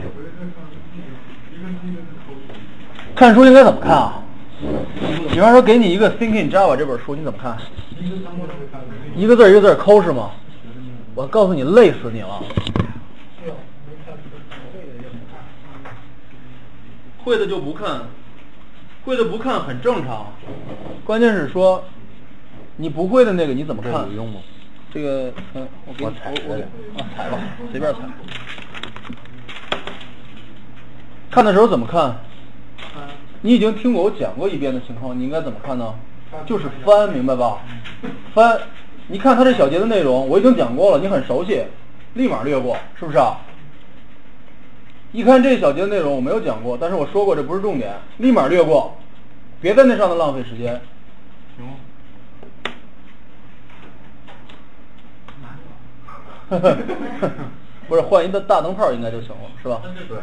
看书应该怎么看啊？比方说给你一个《Thinking Java》这本书，你怎么看？一个字一个字抠是吗？我告诉你，累死你了。会的就不看，会的不看很正常。关键是说，你不会的那个你怎么看？有用吗？这个，嗯，我给你我踩我我给踩啊踩吧，随便踩。看的时候怎么看？你已经听过我讲过一遍的情况，你应该怎么看呢？就是翻，明白吧？翻，你看它这小节的内容，我已经讲过了，你很熟悉，立马略过，是不是啊？一看这小节的内容我没有讲过，但是我说过这不是重点，立马略过，别在那上头浪费时间。行吗？不是换一个大灯泡应该就行了，是吧？对，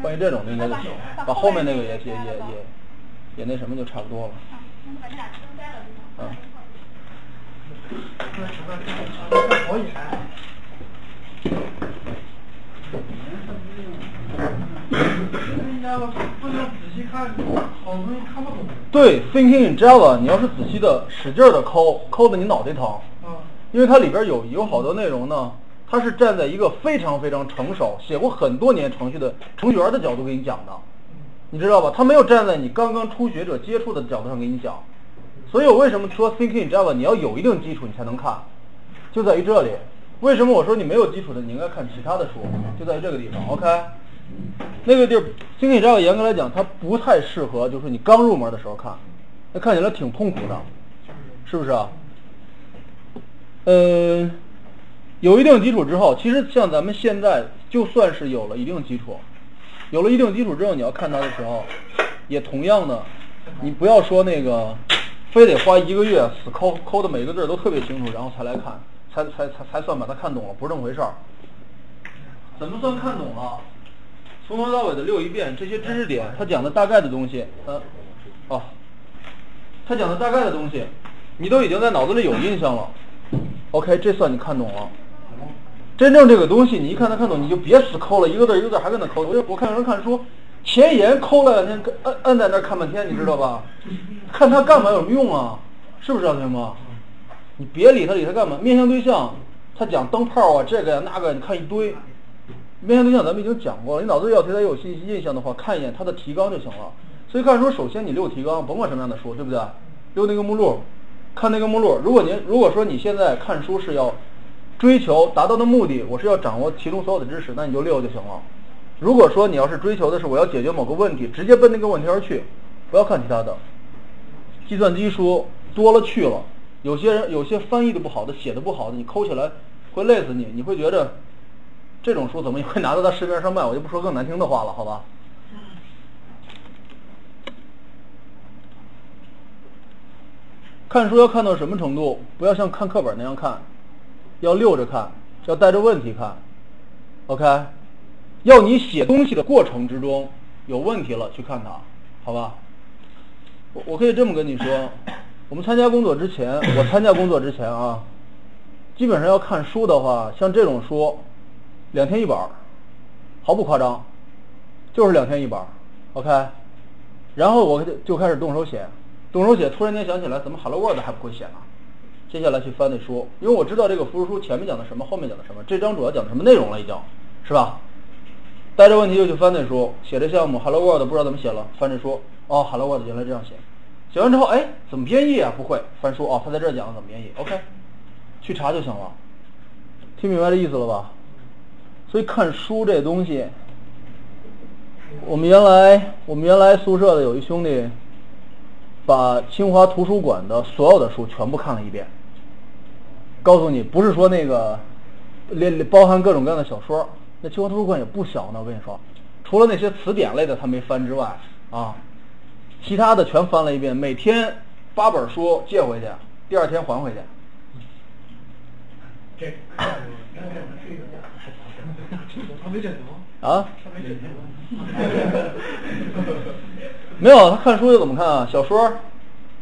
换一这种的应该就行，把后面那个也也也也也那什么就差不多了。嗯。好演。应该不能仔细看，好东西看不懂。对，Thinking in Java，你要是仔细的使劲的抠，抠的你脑袋疼，啊，因为它里边有有好多内容呢，它是站在一个非常非常成熟、写过很多年程序的程序员的角度给你讲的，你知道吧？他没有站在你刚刚初学者接触的角度上给你讲，所以我为什么说 Thinking Java 你要有一定基础你才能看，就在于这里。为什么我说你没有基础的你应该看其他的书，就在于这个地方。OK，那个地儿 Thinking Java 严格来讲它不太适合，就是你刚入门的时候看，那看起来挺痛苦的，是不是啊？嗯，有一定基础之后，其实像咱们现在就算是有了一定基础，有了一定基础之后，你要看它的时候，也同样的，你不要说那个非得花一个月死抠抠的每个字都特别清楚，然后才来看，才才才才算把它看懂了，不是这么回事儿。怎么算看懂了？从头到尾的溜一遍这些知识点，他讲的大概的东西，呃，哦，他讲的大概的东西，你都已经在脑子里有印象了。OK，这算你看懂了。真正这个东西，你一看他看懂，你就别死抠了，一个字一个字还跟那抠。我我看有人看书，前言抠了两天，摁摁在那看半天，你知道吧？看它干嘛有什么用啊？是不是啊，同学们？你别理他，理他干嘛？面向对象，他讲灯泡啊，这个呀那个，你看一堆。面向对象咱们已经讲过了，你脑子里要对他有信息印象的话，看一眼他的提纲就行了。所以看书，首先你溜提纲，甭管什么样的书，对不对？溜那个目录，看那个目录。如果您如果说你现在看书是要追求达到的目的，我是要掌握其中所有的知识，那你就六就行了。如果说你要是追求的是我要解决某个问题，直接奔那个问题而去，不要看其他的。计算机书多了去了，有些人有些翻译的不好的，写的不好的，你抠起来会累死你，你会觉得这种书怎么也会拿到他市面上卖？我就不说更难听的话了，好吧？看书要看到什么程度？不要像看课本那样看，要溜着看，要带着问题看。OK，要你写东西的过程之中有问题了去看它，好吧？我我可以这么跟你说，我们参加工作之前，我参加工作之前啊，基本上要看书的话，像这种书，两天一本儿，毫不夸张，就是两天一本儿，OK。然后我就就开始动手写，动手写，突然间想起来，怎么 Hello World 还不会写呢？接下来去翻那书，因为我知道这个附书书前面讲的什么，后面讲的什么，这章主要讲的什么内容了，已经是吧？带着问题就去翻那书，写这项目 Hello World 不知道怎么写了，翻这书，哦，Hello World 原来这样写，写完之后，哎，怎么编译啊？不会，翻书哦，他在这儿讲怎么编译，OK，去查就行了，听明白这意思了吧？所以看书这东西，我们原来我们原来宿舍的有一兄弟，把清华图书馆的所有的书全部看了一遍。告诉你，不是说那个连连包含各种各样的小说，那清华图书馆也不小呢。我跟你说，除了那些词典类的他没翻之外，啊，其他的全翻了一遍。每天八本书借回去，第二天还回去。这，他没枕头啊？他没枕头没有，他看书就怎么看啊？小说，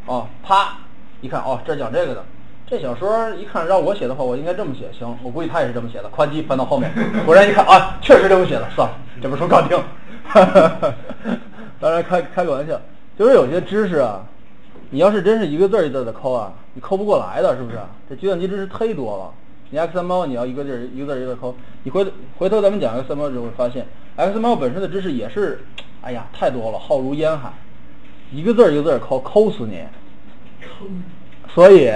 哦，啪，一看哦，这讲这个的，这小说一看让我写的话，我应该这么写，行，我估计他也是这么写的。宽机翻到后面，果然一看啊，确实这么写的，算了，这本书搞定。当然开开个玩笑，就是有些知识啊，你要是真是一个字儿一个字儿的抠啊，你抠不过来的，是不是？这计算机知识忒多了，你 XML 你要一个字儿一个字儿一个字抠，你回回头咱们讲 XML 就会发现，XML 本身的知识也是，哎呀，太多了，浩如烟海，一个字儿一个字儿抠，抠死你。所以。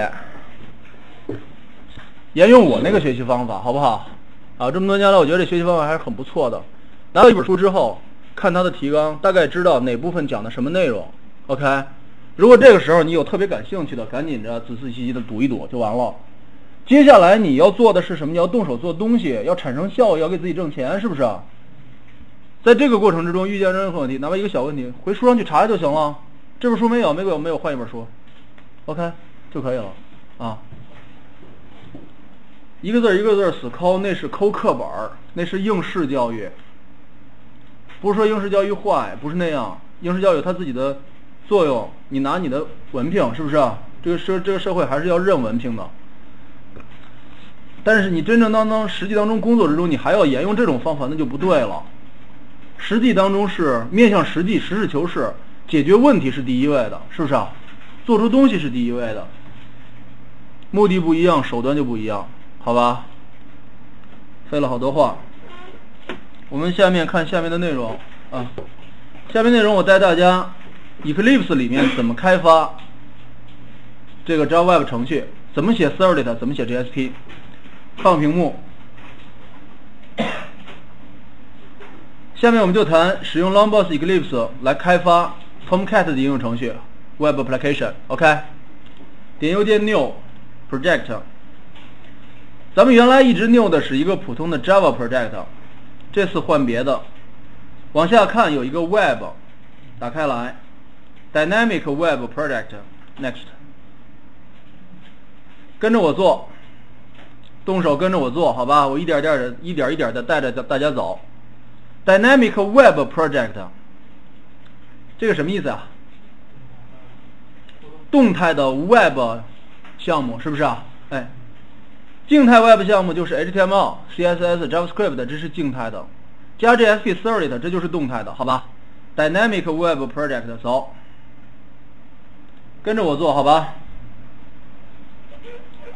沿用我那个学习方法，好不好？啊，这么多年来，我觉得这学习方法还是很不错的。拿到一本书之后，看它的提纲，大概知道哪部分讲的什么内容。OK，如果这个时候你有特别感兴趣的，赶紧着仔仔细细的读一读就完了。接下来你要做的是什么？你要动手做东西，要产生效益，要给自己挣钱，是不是？在这个过程之中，遇见任何问题，哪怕一个小问题，回书上去查就行了。这本书没有，没有，没有，换一本书，OK 就可以了啊。一个字一个字死抠，那是抠课本儿，那是应试教育。不是说应试教育坏，不是那样。应试教育它自己的作用，你拿你的文凭是不是？这个社这个社会还是要认文凭的。但是你真正当当实际当中工作之中，你还要沿用这种方法，那就不对了。实际当中是面向实际，实事求是，解决问题是第一位的，是不是？啊？做出东西是第一位的。目的不一样，手段就不一样。好吧，废了好多话。我们下面看下面的内容啊。下面内容我带大家，Eclipse 里面怎么开发这个 Java Web 程序，怎么写 Servlet，怎么写 JSP。放屏幕。下面我们就谈使用 Longbox Eclipse 来开发 Tomcat 的应用程序 Web Application。OK，点右键 New Project。咱们原来一直 new 的是一个普通的 Java project，这次换别的。往下看有一个 Web，打开来，Dynamic Web Project，Next。跟着我做，动手跟着我做好吧，我一点点的，一点一点的带着大家走。Dynamic Web Project，这个什么意思啊？动态的 Web 项目是不是啊？哎。静态 Web 项目就是 HTML、CSS、JavaScript，这是静态的，加 JSP、Servlet，这就是动态的，好吧？Dynamic Web Project，走，跟着我做好吧？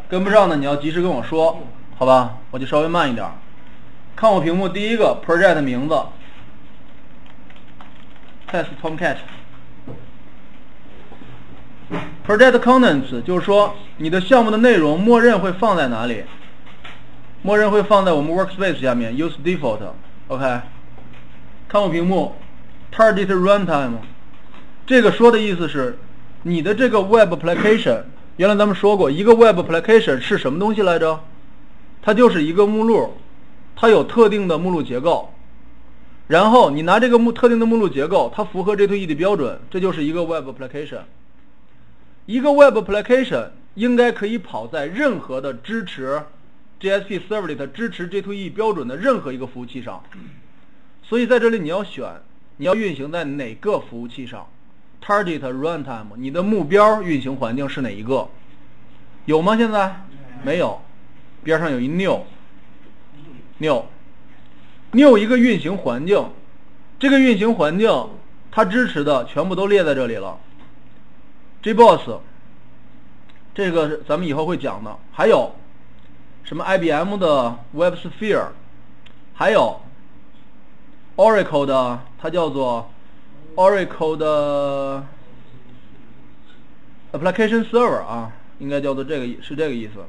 跟不上的你要及时跟我说，好吧？我就稍微慢一点。看我屏幕第一个 Project 名字，Test Tomcat。Project Contents 就是说，你的项目的内容默认会放在哪里？默认会放在我们 Workspace 下面，Use Default，OK。看我屏幕，Target Runtime，这个说的意思是，你的这个 Web Application，原来咱们说过，一个 Web Application 是什么东西来着？它就是一个目录，它有特定的目录结构，然后你拿这个目特定的目录结构，它符合 J2E 的标准，这就是一个 Web Application。一个 Web Application 应该可以跑在任何的支持 JSP Servlet 支持 J2E 标准的任何一个服务器上，所以在这里你要选你要运行在哪个服务器上，Target Runtime 你的目标运行环境是哪一个？有吗？现在？没有，边上有一 New，New，New 一个运行环境，这个运行环境它支持的全部都列在这里了。JBoss，这个咱们以后会讲的。还有什么 IBM 的 WebSphere，还有 Oracle 的，它叫做 Oracle 的 Application Server 啊，应该叫做这个是这个意思。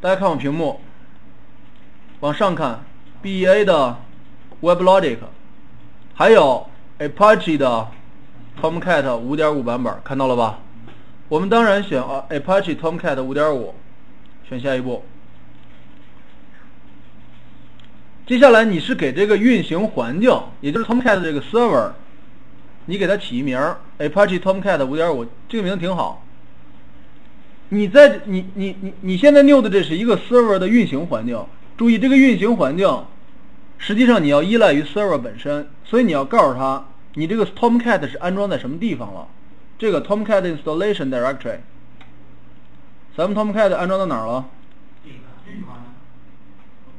大家看我屏幕，往上看，BEA 的 WebLogic，还有 Apache 的。Tomcat 5.5版本看到了吧？我们当然选啊 Apache Tomcat 5.5，选下一步。接下来你是给这个运行环境，也就是 Tomcat 这个 server，你给它起一名 Apache Tomcat 5.5，这个名字挺好。你在你你你你现在 new 的这是一个 server 的运行环境，注意这个运行环境，实际上你要依赖于 server 本身，所以你要告诉他。你这个 Tomcat 是安装在什么地方了？这个 Tomcat Installation Directory。咱们 Tomcat 安装到哪儿了？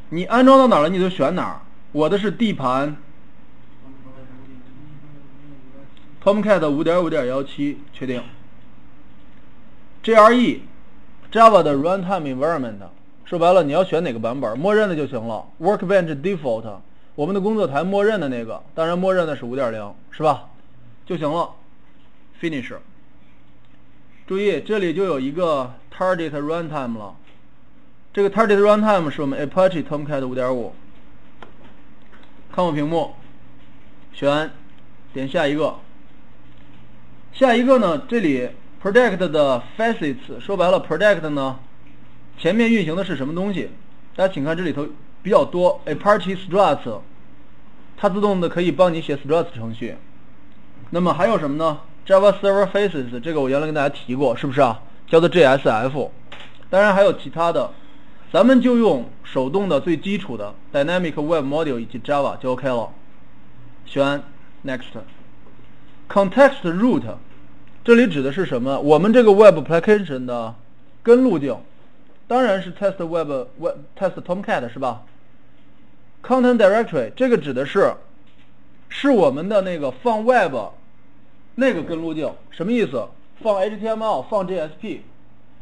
你安装到哪儿了，你就选哪儿。我的是 D 盘 Tomcat 五点五点幺七，确定。JRE Java 的 Runtime Environment，说白了你要选哪个版本，默认的就行了。Workbench Default，我们的工作台默认的那个，当然默认的是五点零，是吧？就行了。Finish。注意，这里就有一个 Target Runtime 了。这个 Target Runtime 是我们 Apache Tomcat 五点五。看我屏幕，选，点下一个。下一个呢，这里 Project 的 Facets 说白了，Project 呢前面运行的是什么东西？大家请看这里头比较多 Apache Struts，它自动的可以帮你写 Struts 程序。那么还有什么呢？Java Server Faces 这个我原来跟大家提过，是不是啊？叫做 JSF。当然还有其他的，咱们就用手动的最基础的 Dynamic Web Module 以及 Java 就 OK 了。选 Next。Context root，这里指的是什么？我们这个 Web Application 的根路径，当然是 Test Web Web Test Tomcat 是吧？Content Directory 这个指的是，是我们的那个放 Web 那个根路径，什么意思？放 HTML，放 JSP，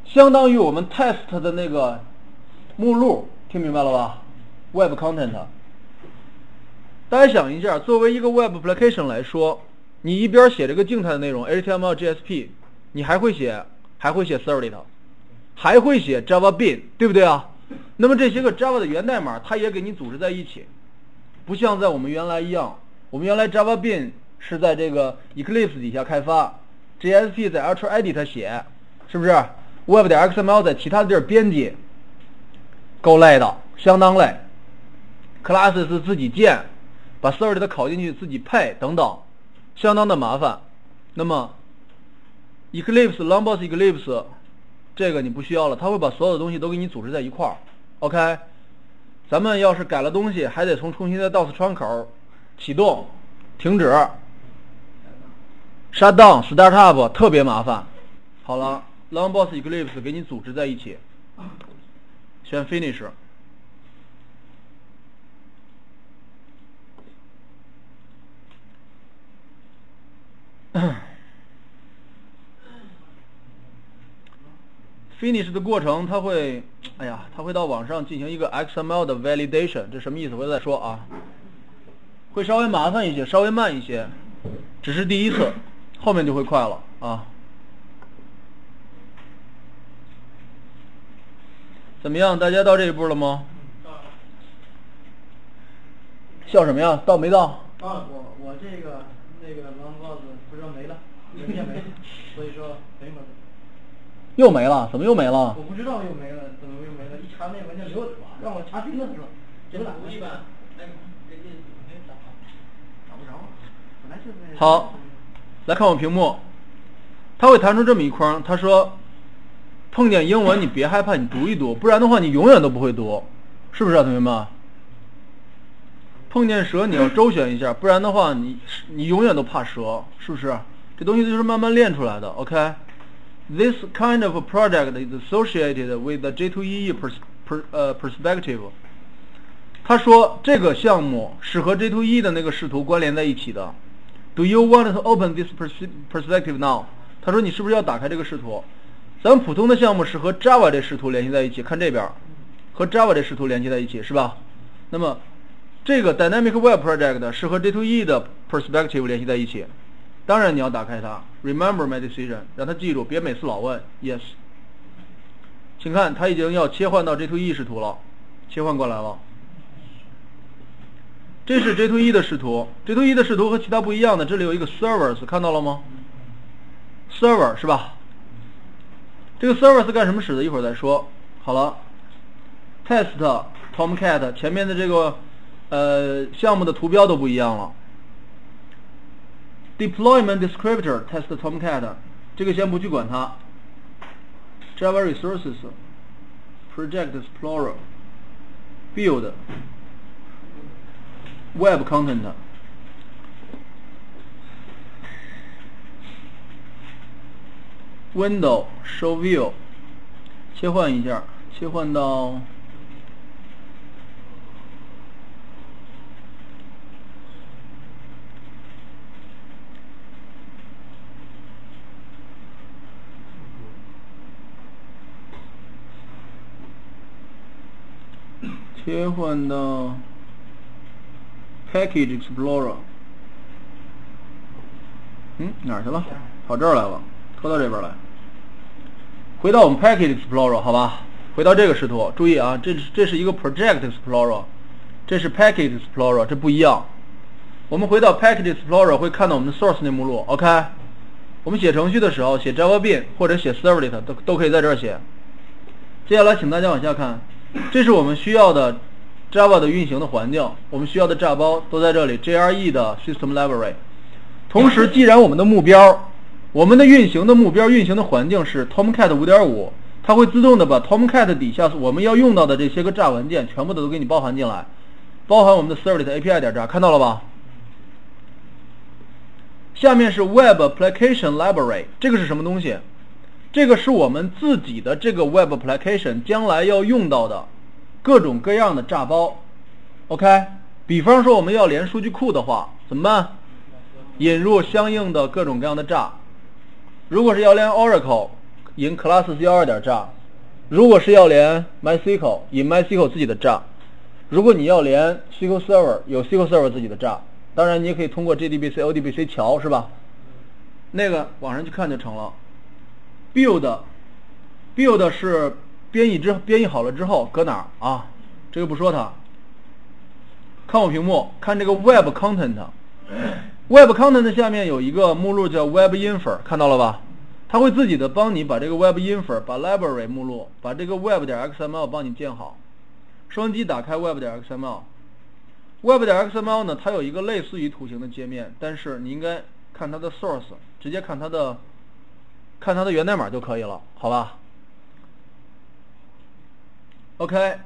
相当于我们 Test 的那个目录，听明白了吧？Web Content，大家想一下，作为一个 Web Application 来说。你一边写这个静态的内容 HTML、JSP，你还会写，还会写 Servlet，还会写 Java Bean，对不对啊？那么这些个 Java 的源代码，它也给你组织在一起，不像在我们原来一样，我们原来 Java Bean 是在这个 Eclipse 底下开发，JSP 在 Ultra Edit 写，是不是？Web 点 XML 在其他的地儿编辑，够累的，相当累。Classes 自己建，把 Servlet 拷进去自己配等等。相当的麻烦，那么，Eclipse Lombok Eclipse 这个你不需要了，他会把所有的东西都给你组织在一块儿。OK，咱们要是改了东西，还得从重新的 DOS 窗口启动、停止、shut down、start up，特别麻烦。好了，Longbox Eclipse 给你组织在一起，选 Finish。Finish 的过程，它会，哎呀，它会到网上进行一个 XML 的 validation，这什么意思？我再说啊，会稍微麻烦一些，稍微慢一些，只是第一次，后面就会快了啊。怎么样？大家到这一步了吗？到笑什么呀？到没到？到了，我我这个那个 long box 不知道没了，文件没了，所以说。又没了？怎么又没了？我不知道又没了，怎么又没了？一查那文件留，让我查询的是吧？真的？一般那个找不着，本来就是。好，来看我屏幕，它会弹出这么一框，他说：“碰见英文你别害怕，你读一读，不然的话你永远都不会读，是不是啊，同学们？碰见蛇你要周旋一下，不然的话你你永远都怕蛇，是不是？这东西就是慢慢练出来的，OK。” This kind of project is associated with the J2EE pers per 呃 perspective。他说这个项目是和 J2EE 的那个视图关联在一起的。Do you want to open this perspective now？他说你是不是要打开这个视图？咱们普通的项目是和 Java 这视图联系在一起，看这边，和 Java 这视图联系在一起，是吧？那么这个 Dynamic Web Project 是和 J2EE 的 perspective 联系在一起。 当然你要打开它，Remember my decision，让他记住，别每次老问 Yes。请看，他已经要切换到 J2E 视图了，切换过来了。这是 J2E 的视图，J2E 的视图和其他不一样的，这里有一个 Servers，看到了吗？Server 是吧？这个 Servers 干什么使的？一会儿再说。好了，Test Tomcat 前面的这个呃项目的图标都不一样了。Deployment descriptor test Tomcat，这个先不去管它。Java resources, Project Explorer, Build, Web Content, Window Show View, 切换一下，切换到 切换到 Package Explorer。嗯，哪儿去了？跑这儿来了，拖到这边来。回到我们 Package Explorer 好吧，回到这个视图，注意啊，这是这是一个 Project Explorer，这是 Package Explorer，这不一样。我们回到 Package Explorer 会看到我们的 Source 那目录，OK。我们写程序的时候写 Java Bean 或者写 Servlet 都都可以在这儿写。接下来请大家往下看，这是我们需要的 Java 的运行的环境，我们需要的炸包都在这里，JRE 的 System Library。同时，既然我们的目标，我们的运行的目标、运行的环境是 Tomcat 5.5，它会自动的把 Tomcat 底下我们要用到的这些个炸文件全部的都给你包含进来，包含我们的 Servlet API 点炸，看到了吧？下面是 Web Application Library，这个是什么东西？这个是我们自己的这个 Web Application 将来要用到的各种各样的炸包。OK，比方说我们要连数据库的话，怎么办？引入相应的各种各样的炸。如果是要连 Oracle，引 Class 幺二点炸；如果是要连 MySQL，引 MySQL 自己的炸；如果你要连 SQL Server，有 SQL Server 自己的炸。当然，你也可以通过 JDBC、ODBC 桥，是吧？那个网上去看就成了。Build，Build 是编译之编译好了之后搁哪儿啊？这个不说它。看我屏幕，看这个 Web Content。Web Content 下面有一个目录叫 Web Info，看到了吧？它会自己的帮你把这个 Web Info、把 Library 目录、把这个 Web 点 XML 帮你建好。双击打开 Web 点 XML。Web 点 XML 呢，它有一个类似于图形的界面，但是你应该看它的 source，直接看它的，看它的源代码就可以了，好吧？OK，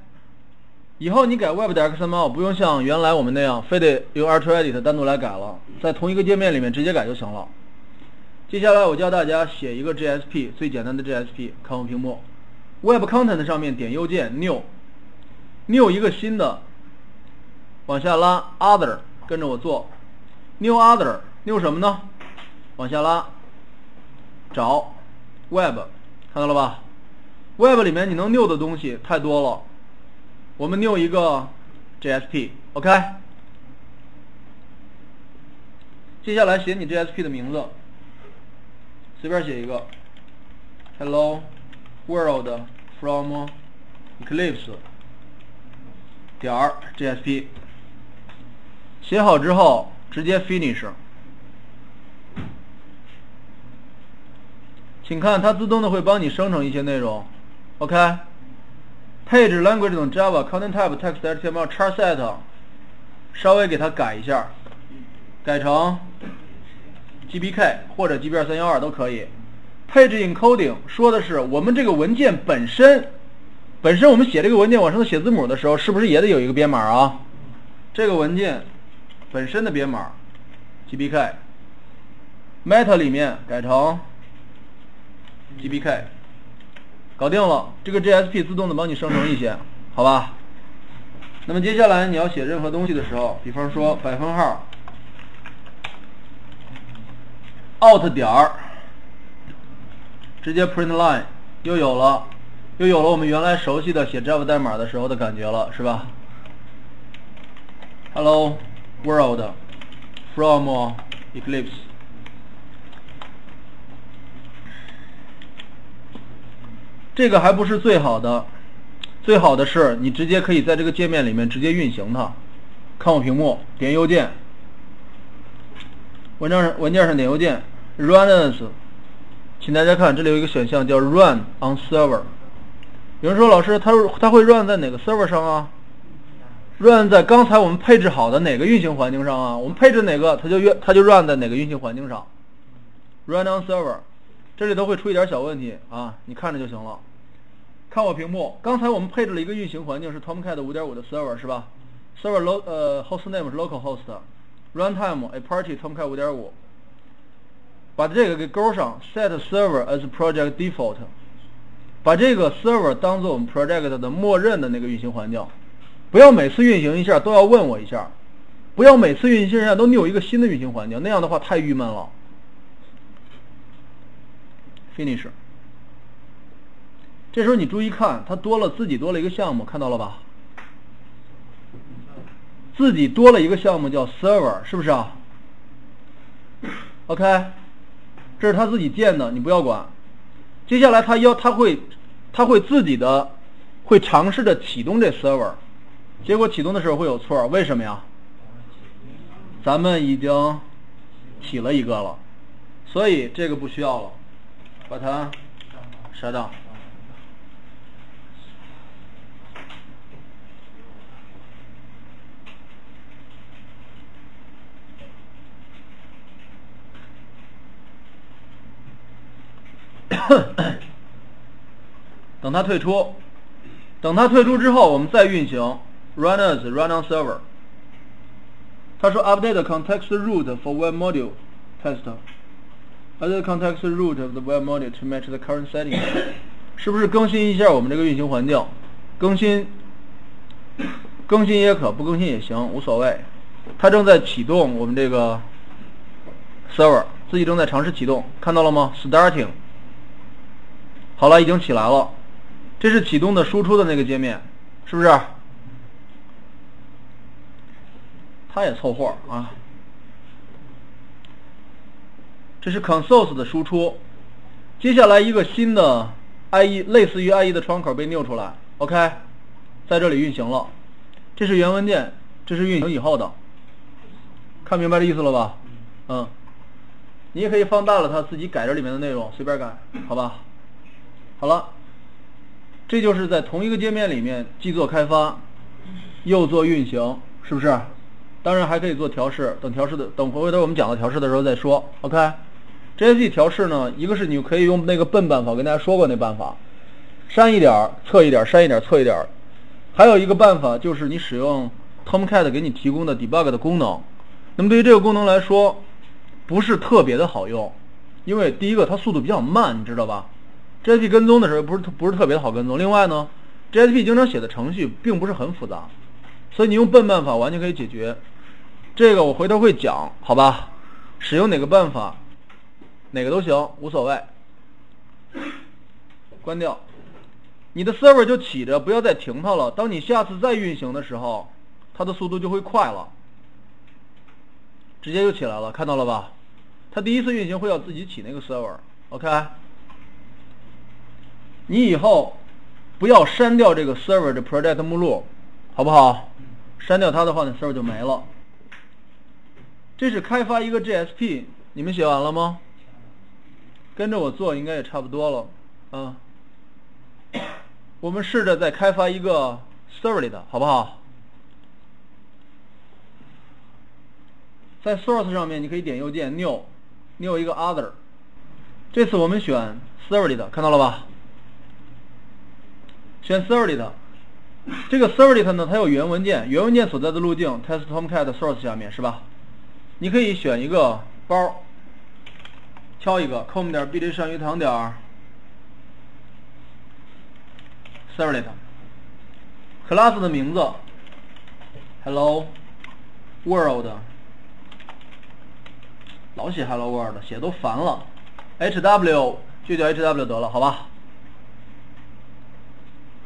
以后你改 Web 点 XML 不用像原来我们那样，非得用 a r t r e d i t 单独来改了，在同一个界面里面直接改就行了。接下来我教大家写一个 JSP，最简单的 JSP，看我屏幕，Web Content 上面点右键 New，New 一个新的。往下拉，other，跟着我做，new other，new 什么呢？往下拉，找，web，看到了吧？web 里面你能 new 的东西太多了，我们 new 一个 JSP，OK？接下来写你 JSP 的名字，随便写一个，Hello World from Eclipse 点 JSP。写好之后，直接 finish。请看，它自动的会帮你生成一些内容。OK。Page language 等 Java content type text HTML char set，稍微给它改一下，改成 GBK 或者 GB 二三幺二都可以。Page encoding 说的是我们这个文件本身，本身我们写这个文件往上写字母的时候，是不是也得有一个编码啊？这个文件。本身的编码，GBK，Meta 里面改成 GBK，搞定了。这个 JSP 自动的帮你生成一些，好吧？那么接下来你要写任何东西的时候，比方说百分号，out 点儿，直接 print line，又有了，又有了我们原来熟悉的写 Java 代码的时候的感觉了，是吧？Hello。World from Eclipse。这个还不是最好的，最好的是你直接可以在这个界面里面直接运行它。看我屏幕，点右键，文章文件上点右键，Run as。请大家看，这里有一个选项叫 Run on Server。有人说，老师，它它会 run 在哪个 server 上啊？run 在刚才我们配置好的哪个运行环境上啊？我们配置哪个，它就它就 run 在哪个运行环境上。Run on server，这里头会出一点小问题啊，你看着就行了。看我屏幕，刚才我们配置了一个运行环境是 Tomcat 5.5的 server 是吧？server lo 呃 host name 是 local host，runtime Apache Tomcat 5.5，把这个给勾上，set server as project default。把这个 server 当做我们 project 的默认的那个运行环境，不要每次运行一下都要问我一下，不要每次运行一下都你有一个新的运行环境，那样的话太郁闷了。finish。这时候你注意看，它多了自己多了一个项目，看到了吧？自己多了一个项目叫 server，是不是啊？OK，这是他自己建的，你不要管。接下来他要他会他会自己的会尝试着启动这 server，结果启动的时候会有错，为什么呀？咱们已经起了一个了，所以这个不需要了，把它删掉。等它退出，等它退出之后，我们再运行 run as run on server。他说 update context root for web module test。Update context root of the web module to match the current setting。是不是更新一下我们这个运行环境？更新，更新也可，不更新也行，无所谓。它正在启动我们这个 server，自己正在尝试启动，看到了吗？starting。好了，已经起来了。这是启动的输出的那个界面，是不是？它也凑合啊。这是 console 的输出。接下来一个新的 IE 类似于 IE 的窗口被 new 出来，OK，在这里运行了。这是原文件，这是运行以后的。看明白这意思了吧？嗯。你也可以放大了它，自己改这里面的内容，随便改，好吧？好了，这就是在同一个界面里面既做开发，又做运行，是不是？当然还可以做调试，等调试的等回回头我们讲到调试的时候再说。OK JSP 调试呢，一个是你可以用那个笨办法，我跟大家说过那办法，删一点测一点，删一点测一点。还有一个办法就是你使用 Tomcat 给你提供的 debug 的功能。那么对于这个功能来说，不是特别的好用，因为第一个它速度比较慢，你知道吧？JSP 跟踪的时候不是不是特别的好跟踪。另外呢，JSP 经常写的程序并不是很复杂，所以你用笨办法完全可以解决。这个我回头会讲，好吧？使用哪个办法，哪个都行，无所谓。关掉，你的 server 就起着，不要再停它了。当你下次再运行的时候，它的速度就会快了，直接就起来了，看到了吧？它第一次运行会要自己起那个 server，OK？你以后不要删掉这个 server 的 project 目录，好不好？删掉它的话，那 server 就没了。这是开发一个 JSP，你们写完了吗？跟着我做应该也差不多了，啊。我们试着再开发一个 servlet，好不好？在 source 上面，你可以点右键 new，new 一个 other。这次我们选 servlet，看到了吧？选 servlet，这个 servlet 呢，它有原文件，原文件所在的路径 test tomcat source 下面是吧？你可以选一个包，敲一个 com 点 bd 上鱼塘点 servlet，class 的名字 hello world，老写 hello world，写都烦了，hw 就叫 hw 得了，好吧？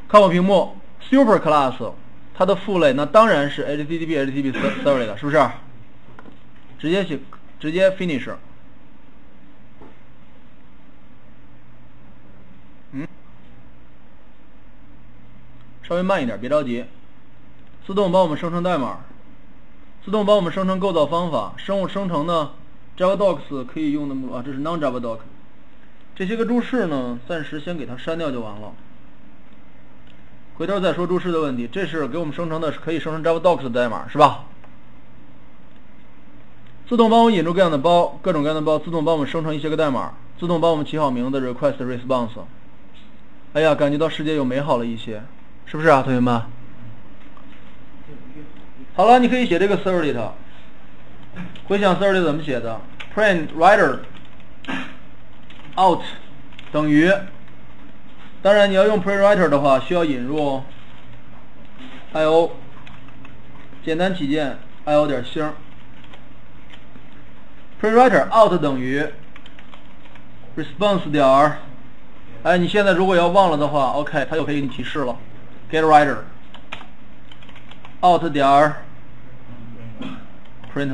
看我屏幕，super class，它的父类那当然是 HTTP HTTP servlet，是不是？直接写，直接 finish。稍微慢一点，别着急，自动帮我们生成代码，自动帮我们生成构造方法，生物生成呢，JavaDocs 可以用的目录啊，这是 non-JavaDoc，这些个注释呢，暂时先给它删掉就完了。回头再说注释的问题。这是给我们生成的，可以生成 JavaDocs 的代码，是吧？自动帮我引入各样的包，各种各样的包，自动帮我们生成一些个代码，自动帮我们起好名字，request response。哎呀，感觉到世界又美好了一些，是不是啊，同学们？好了，你可以写这个 servlet。回想 servlet 怎么写的？print writer out 等于当然，你要用 print writer 的话，需要引入 I/O。简单起见，I/O 点星。print writer out 等于 response 点儿。哎，你现在如果要忘了的话，OK，它就可以给你提示了。GetWriter out 点儿，print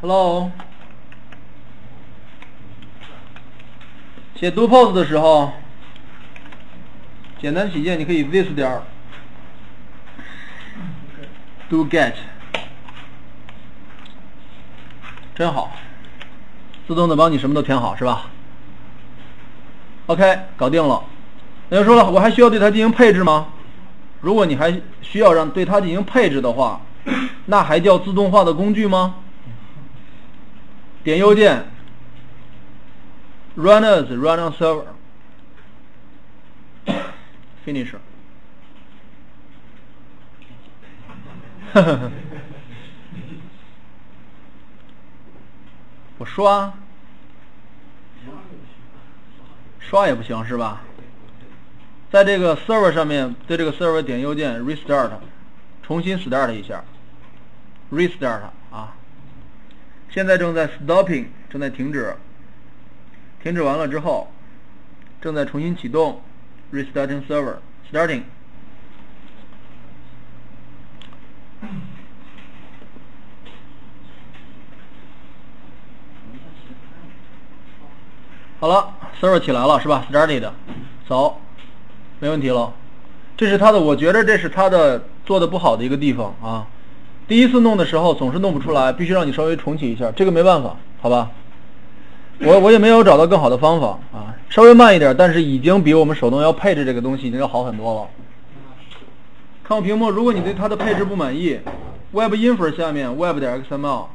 line，hello，。写 do pose 的时候，简单起见，你可以 this 点儿 do get，真好，自动的帮你什么都填好，是吧？OK，搞定了。那就说了，我还需要对它进行配置吗？如果你还需要让对它进行配置的话，那还叫自动化的工具吗？点右键。Run as run on server. Finish. 我说啊，刷也不行是吧？在这个 server 上面，对这个 server 点右键 restart，重新 start 一下，restart 啊。现在正在 stopping，正在停止。停止完了之后，正在重新启动，restarting server，starting。好了，server 起来了是吧？started，走，没问题了。这是它的，我觉得这是它的做的不好的一个地方啊。第一次弄的时候总是弄不出来，必须让你稍微重启一下，这个没办法，好吧？我我也没有找到更好的方法啊，稍微慢一点，但是已经比我们手动要配置这个东西已经要好很多了。看我屏幕，如果你对它的配置不满意，Web Info 下面 Web 点 XML，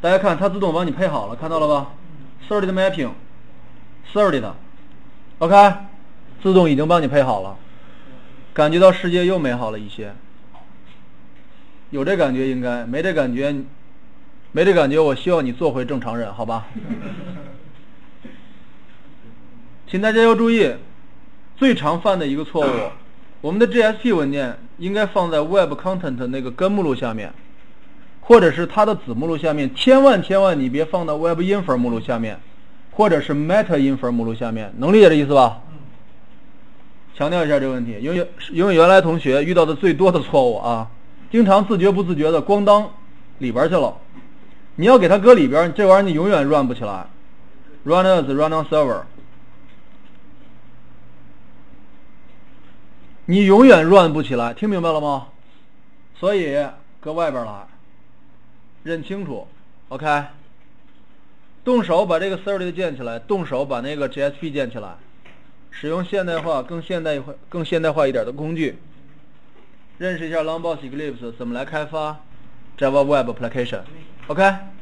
大家看它自动帮你配好了，看到了吧？Third Mapping，Third，OK，自动已经帮你配好了，感觉到世界又美好了一些。有这感觉应该，没这感觉。没这感觉，我希望你做回正常人，好吧？请大家要注意，最常犯的一个错误，我们的 GSP 文件应该放在 Web Content 那个根目录下面，或者是它的子目录下面，千万千万你别放到 Web Info 目录下面，或者是 Meta Info 目录下面，能理解这意思吧？强调一下这个问题，因为因为原来同学遇到的最多的错误啊，经常自觉不自觉的咣当里边去了。你要给它搁里边，这玩意儿你永远 run 不起来。Run as run on server，你永远 run 不起来，听明白了吗？所以搁外边来，认清楚，OK。动手把这个 server 建起来，动手把那个 JSP 建起来，使用现代化、更现代化、更现代化一点的工具，认识一下 Longbox Eclipse 怎么来开发 Java Web Application。OK。